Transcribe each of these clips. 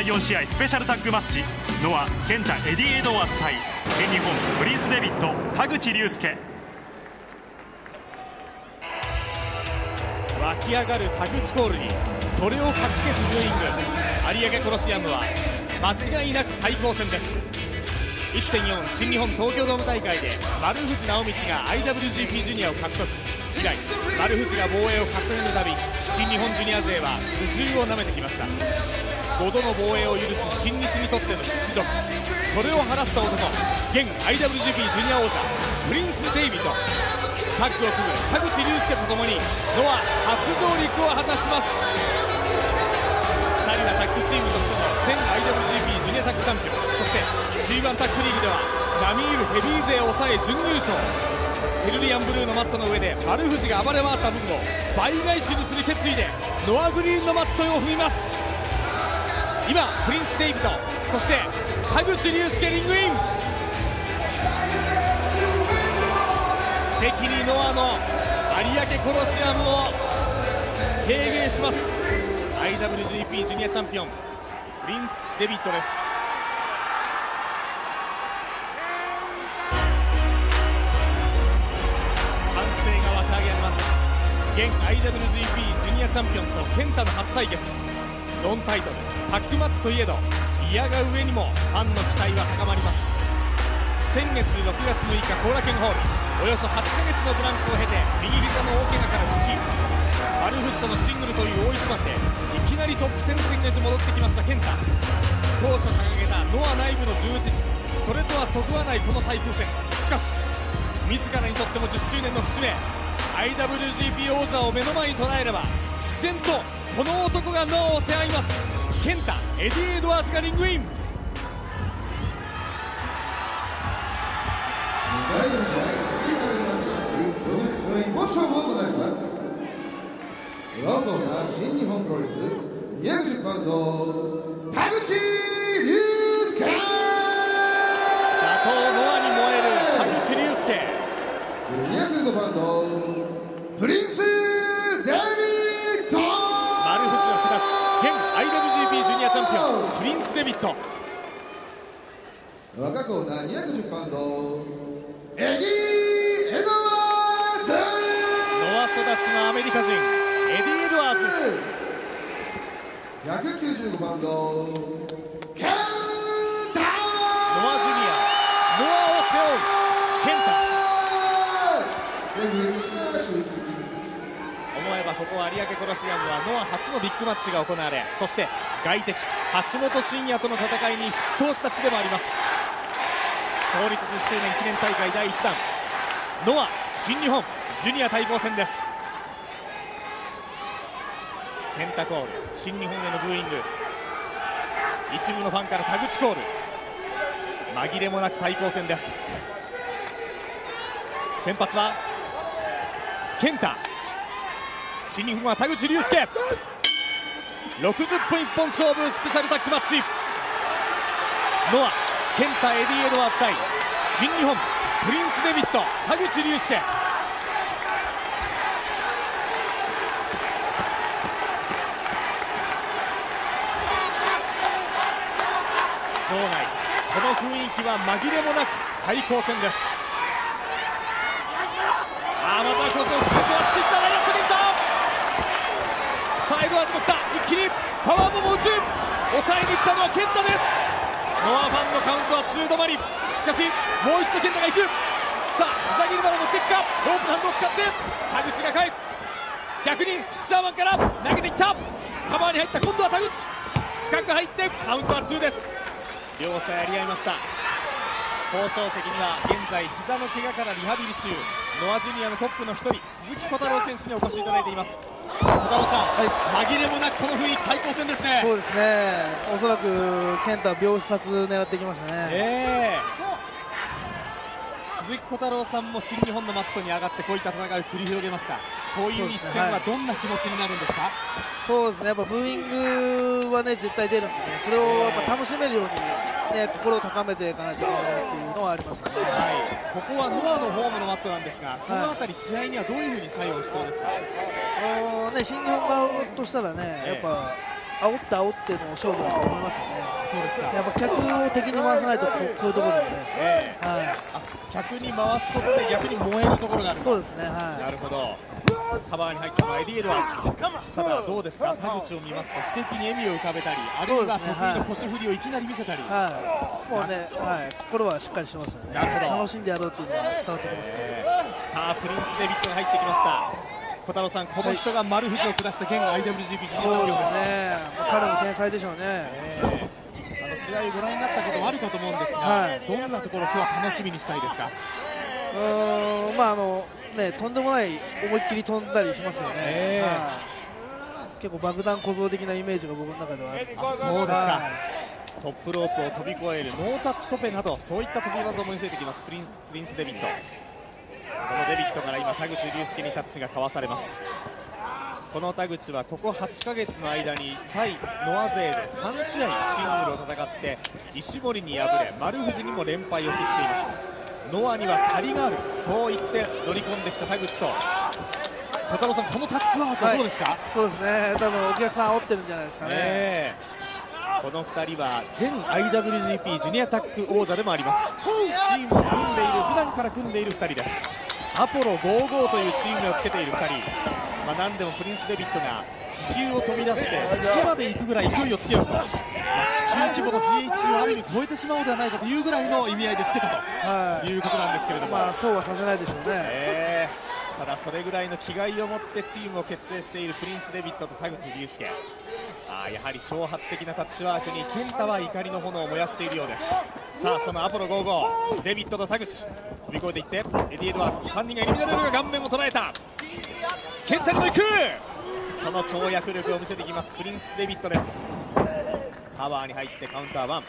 第4試合スペシャルタッグマッチ。ノア KENTA エディ・エドワーズ対新日本プリンス・デビッド田口竜介。湧き上がる田口コールにそれをかき消すブーイング。有明コロシアムは間違いなく対抗戦です。1.4新日本東京ドーム大会で丸藤正道が IWGP ジュニアを獲得。以来丸藤が防衛を獲得のたび新日本ジュニア勢は苦汁をなめてきました。5度の防衛を許す新日にとっての屈辱それを晴らした男現 IWGP ジュニア王者プリンス・デイビッドタッグを組む田口竜介とともにノア初上陸を果たします2人はタッグチームとしての全 IWGP ジュニアタッグチャンピオンそして G1 タッグリーグでは並みいるヘビー勢を抑え準優勝セルリアンブルーのマットの上で丸藤が暴れ回った分を倍返しにする決意でノアグリーンのマットを踏みます今プリンス・デイビッドそして田口竜介リングイン敵にノアの有明コロシアムを軽減します。IWGP ジュニアチャンピオン。プリンス・デビッドです。歓声が沸き上げます。現 IWGP ジュニアチャンピオンと健太の初対決。ノンタイトル。タッグマッチといえど嫌が上にもファンの期待は高まります。先月6月6日後楽園ホールおよそ8ヶ月のブランクを経て右膝の大怪我から復帰。丸藤とのシングルという大一番でいきなりトップ戦線へと戻ってきました健太。当初掲げたノア内部の充実。それとはそぐわないこの対抗戦。しかし自らにとっても10周年の節目。IWGP 王座を目の前に捉えれば自然とこの男がノアを背負います。 KENTA エディ・エドワーズがリングイン。第4試合、60分一本勝負を行います。両コーナー、新日本プロレス、210パウンド、田口竜介。打倒ノアに燃える田口竜介。205パウンド、プリンス・デビッド丸藤を下し現 IWGP ジュニアチャンピオンプリンス・デビッド赤コーナー210パウンド、エディ・エドワーズ。ノア育ちのアメリカ人エディ・エドワーズ。195パウンド、ケンタノアジュニアノアを背負う健太レフェリー西田修一ここ有明コロシアムはノア初のビッグマッチが行われそして外敵橋本真也との戦いに沸騰した地でもあります。創立10周年記念大会第1弾。ノア新日本ジュニア対抗戦です。ケンタコール新日本へのブーイング。一部のファンから田口コール。紛れもなく対抗戦です。先発は健太新日本は田口竜介。60分一本勝負スペシャルタッグマッチ。ノア健太エディ・エドワーズ対新日本プリンス・デビッド田口竜介。場内この雰囲気は紛れもなく対抗戦です。あまたこそ復活はついたライアットゲットさあエドワーズも来た一気にパワーボムを打つ抑えにいったのは健太です。ノアファンのカウントは2止まり。しかしもう一度健太が行く。さあ膝切りまで持っていくかロープのハンドを使って田口が返す。逆にフィッシャーマンから投げていった。カバーに入った今度は田口。深く入ってカウントは2です。両者やり合いました。放送席には現在膝の怪我からリハビリ中。ノアジュニアのトップの一人鈴木小太郎選手にお越しいただいています。小太郎さん、紛れもなくこの雰囲気対抗戦ですね。そうですね、おそらく健太は秒殺狙ってきましたね。ええ。鈴木小太郎さんも新日本のマットに上がってこういった戦いを繰り広げました。こういう一戦はどんな気持ちになるんですか？そうですね、やっぱブーイングはね絶対出るんで、ね、それをやっぱ楽しめるように、ね、心を高めていかないといけないっていうのはありますね。はい、ここはノアのホームのマットなんですがそのあたり試合にはどういうふうに作用しそうですか、ね新日本側としたらね、ええ。やっぱ煽って煽っての勝負だと思いますよね。そうですか。やっぱ客を敵に回さないとこういうところでもね、ええ。はあ客に回すことで逆に燃えるところがあるい、そうですね、はなるほど。カバーに入ったのはエディ・エドワーズ。ただどうですか？田口を見ますと不敵に笑みを浮かべたりあるいは得意の腰振りをいきなり見せたり、い、はい、もうね、はい、心はしっかりしてますよね、なるほど。楽しんでやろうっていうのが伝わってきますね。えーさあプリンス・デビットが入ってきました小太郎さんこの人が丸藤を下した現 IWGP そうですね、彼も天才でしょうね。えーあの試合をご覧になったこともあるかと思うんですが、はい。どんなところ今日は楽しみにしたいですか？うーん、まああのね、とんでもない思いっきり飛んだりしますよね。ええ。はい。結構爆弾小僧的なイメージが僕の中ではある。んそうですか。はいトップロープを飛び越えるノータッチトペなどそういった飛び技を見せてきますプリンプリンス・デビットそのデビットから今田口竜介にタッチが交わされます。この田口はここ8ヶ月の間に対ノア勢で3試合シングルを戦って石森に敗れ丸藤にも連敗を喫しています。ノアには借りがある。そう言って乗り込んできた田口と。小太郎さんこのタッチワークはどうですか、そうですね、多分お客さん煽ってるんじゃないですかね。ええ。この2人は前 IWGP ジュニアタッグ王者でもあります。チームを組んでいる普段から組んでいる2人ですアポロ55というチームをつけている2人、まあ、何でもプリンス・デビットが地球を飛び出して月まで行くぐらい勢いをつけようと、まあ地球規模の GH をある意味超えてしまおうではないかというぐらいの意味合いでつけたはい。ということなんですけれども、まあそうはさせないでしょうね。えー。ただそれぐらいの気概を持ってチームを結成しているプリンス・デビットと田口竜介あやはり挑発的なタッチワークに健太は怒りの炎を燃やしているようです。さあそのアポロ55デビットと田口飛び越えていってエディ・エドワーズ3人が入り乱れるが顔面を捉えた。健太にも行く！その跳躍力を見せてきますプリンス・デビットです。カバーに入ってカウンター1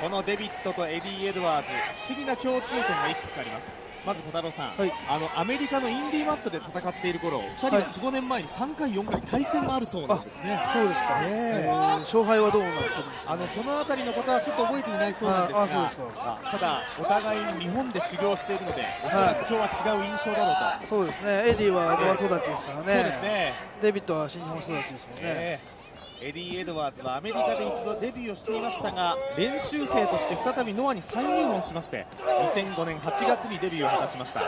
このデビットとエディ・エドワーズ不思議な共通点がいくつかあります。まず小太郎さん、はいあのアメリカのインディーマットで戦っている頃2人ははい45年前に3回、4回対戦があるそうなんですね。そうですか。ねええー勝敗はどうなってるんですか？あのそのあたりのことはちょっと覚えていないそうなんですがああそうですただ、お互いに日本で修行しているのでおそらく今日は違う印象だろうと、そうですね。エディはノア育ちですからね。そうですね、デビットは新日本育ちですもんね。えーエディ・エドワーズはアメリカで一度デビューをしていましたが練習生として再びノアに再入門しまして2005年8月にデビューを果たしました、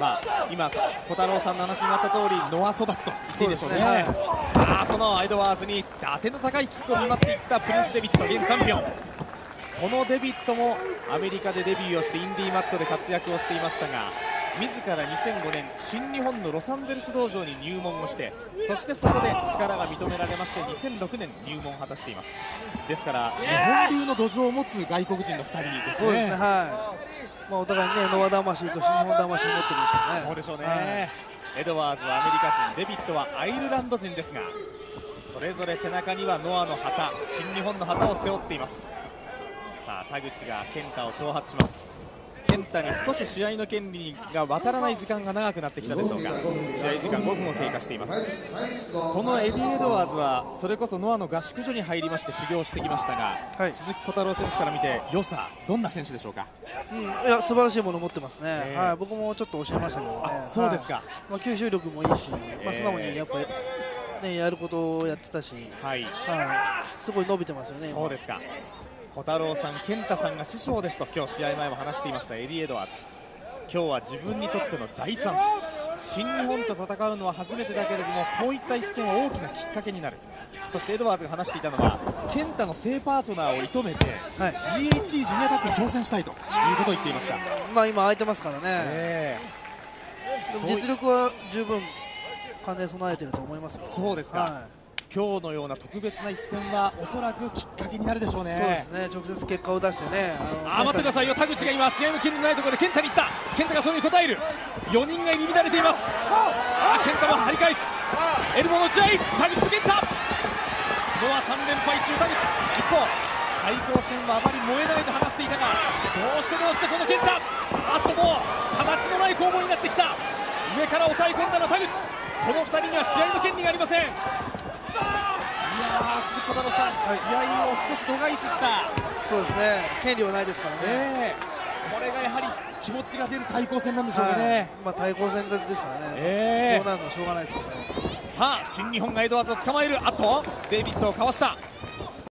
まあ、今、小太郎さんの話にあった通りノア育ちと言っていいでしょうね。そうですねあーそのエドワーズに打点の高いキックを見舞っていったプリンス・デビット現チャンピオン。このデビットもアメリカでデビューをしてインディーマットで活躍をしていましたが自ら2005年新日本のロサンゼルス道場に入門をしてそしてそこで力が認められまして2006年入門を果たしていますですから日本流の土壌を持つ外国人の2人ですねね。はい。まあお互いにねノア魂と新日本魂を持ってるでしょうね。そうでしょうね、はいエドワーズはアメリカ人デビットはアイルランド人ですがそれぞれ背中にはノアの旗新日本の旗を背負っていますさあ田口が健太を挑発します健太に少し試合の権利が渡らない時間が長くなってきたでしょうか。試合時間5分を経過しています。このエディ・エドワーズはそれこそノアの合宿所に入りまして修行してきましたが、はい。鈴木小太郎選手から見て良さどんな選手でしょうか？うん、いや素晴らしいものを持ってますね、ええ。はい、僕もちょっと教えましたけどね。あそうですか。はいまあ、吸収力もいいし、まあ、ええ。素直にやっぱり、ね、やることをやってたし、はい。はい、すごい伸びてますよね、今。そうですか小太郎さん、健太さんが師匠ですと今日試合前も話していましたエディ・エドワーズ。今日は自分にとっての大チャンス。新日本と戦うのは初めてだけれどもこういった一戦は大きなきっかけになる。そしてエドワーズが話していたのは健太の正パートナーを射止めて、はい GHE ジュニアタッグに挑戦したいということを言っていました、まあ、今、空いてますからね、えでも実力は十分兼ね備えてると思いますよ、そうですか。は今日のような特別な一戦はおそらくきっかけになるでしょうい、ね。そうですね、直接結果を出してね、あー待ってくださいよ。田口が今試合の権利のないところで健太に行った。健太がそれに応える。4人が入り乱れています。あー健太も張り返す。エルボーの打ち合。い田口と健太ノア3連敗中田口。一方対抗戦はあまり燃えないと話していたがどうしてどうしてこの健太あっともう形のない攻防になってきた。上から抑え込んだの田口。この2人には試合の権利がありません鈴木小太郎さん、試合を少し度外視した。そうですね、権利はないですからね。ねえ。これがやはり気持ちが出る対抗戦なんでしょうかはい。ね、まあ、対抗戦ですからね、ええ。こうなるのはしょうがないですよね。さあ新日本がエドワーズを捕まえる。あとデイビッドをかわした